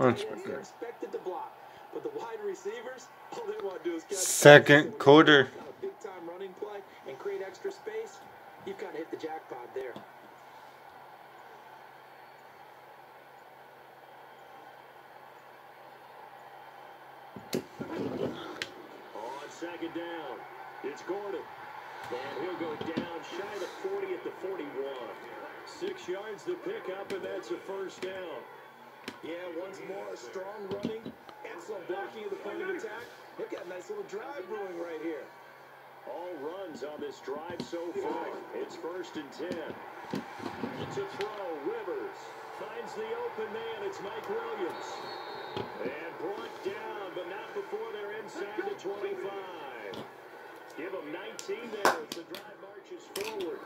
Much better. expected to block, but the wide receivers, all they want to do is catch Second quarter. Big time running play and create extra space. You've kind of hit the jackpot there. On second down, it's Gordon. And he'll go down shy of the 40 at the 41. Six yards to pick up, and that's a first down. More, strong running, excellent blocking of the point of attack. They've got a nice little drive brewing right here. All runs on this drive so far. It's first and 10. To throw, Rivers finds the open man. It's Mike Williams. And brought down, but not before they're inside the 25. Give them 19 there as the drive marches forward.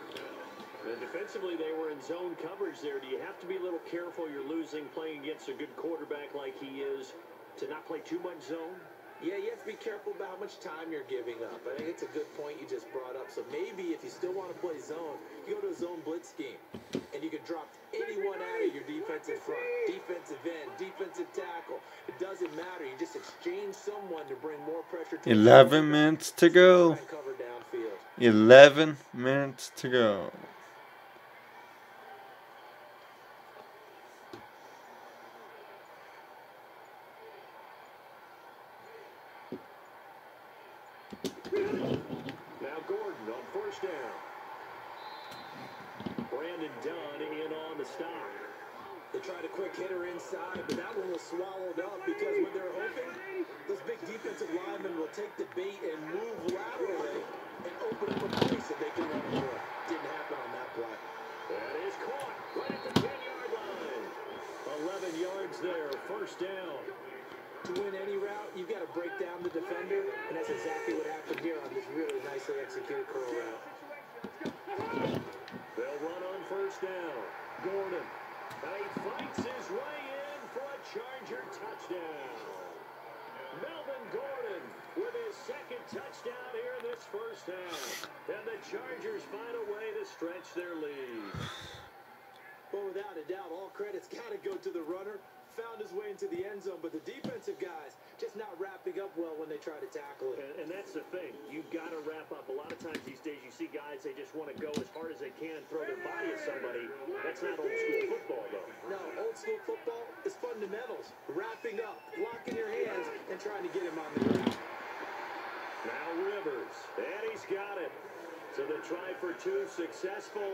And defensively, they were in zone coverage there. Do you have to be a little careful? You're losing playing against a good quarterback like he is to not play too much zone? Yeah, you have to be careful about how much time you're giving up. I think it's a good point you just brought up. So maybe if you still want to play zone, you go to a zone blitz scheme. And you can drop anyone out of your defensive front. Defensive end, defensive tackle. It doesn't matter. You just exchange someone to bring more pressure to the 11 minutes to go. Cover downfield. 11 minutes to go. Now Gordon on first down. Brandon Dunn in on the stop. They tried a quick hitter inside, but that one was swallowed up because when they're hoping, those big defensive linemen will take the bait and move laterally and open up a place that they can run more. Didn't happen on that play. That is caught right at the 10-yard line. 11 yards there, first down. To win any route, you've got to break down the defender, and that's exactly what happened here on this really nicely executed curl route. They'll run on first down. Gordon. Now he fights his way in for a Charger touchdown. Melvin Gordon with his second touchdown here in this first half. And the Chargers find a way to stretch their lead. But without a doubt, all credit's got to go to the runner. Found his way into the end zone, but the defensive guys just not wrapping up well when they try to tackle it. And, and that's the thing. You've got to wrap up. A lot of times these days you see guys, they just want to go as hard as they can, throw their body at somebody. That's not old school football, though. No, old school football fundamentals. Wrapping up, locking your hands, and trying to get him on the ground. Now Rivers, and he's got it. So the try for two successful,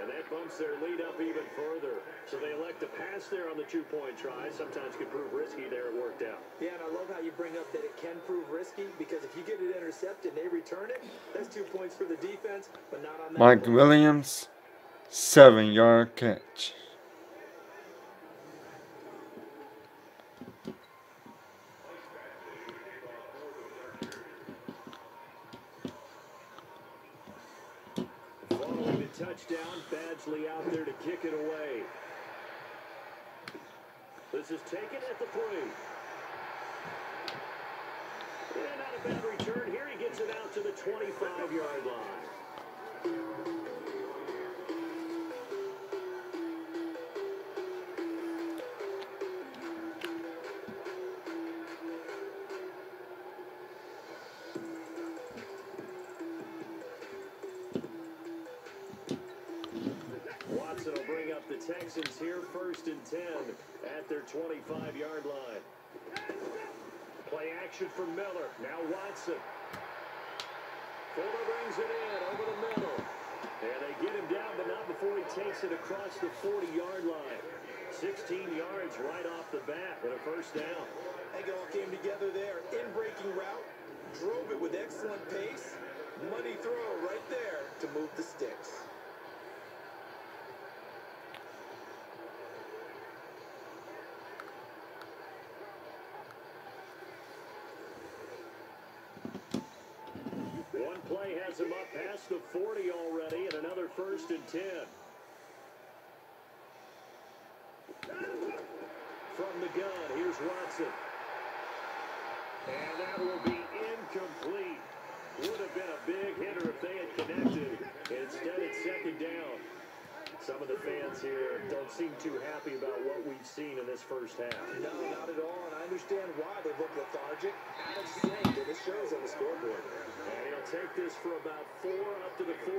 and that bumps their lead up even further. So they elect to pass there on the two-point try. Sometimes can prove risky there. It worked out. Yeah, and I love how you bring up that it can prove risky because if you get it intercepted and they return it, that's two points for the defense, but not on that. Mike play. Williams, 7 yard catch. Following the touchdown, Badgley out there to kick it away. This is taken at the three. And not a bad return. Here he gets it out to the 25-yard line. Texans here first and 10 at their 25-yard line. Play action for Miller. Now Watson. Fuller brings it in over the middle. And they get him down, but not before he takes it across the 40-yard line. 16 yards right off the bat and a first down. It all came together there. In breaking route, drove it with excellent pace. Money throw right there to move the sticks. One has him up past the 40 already and another first and 10. From the gun, here's Watson. And that will be incomplete. Would have been a big hitter if they had connected. Instead, it's second down. Some of the fans here don't seem too happy about what we've seen in this first half. No, not at all, and I understand why they look lethargic, out of sync, and it shows on the scoreboard. And take this for about four up to the four.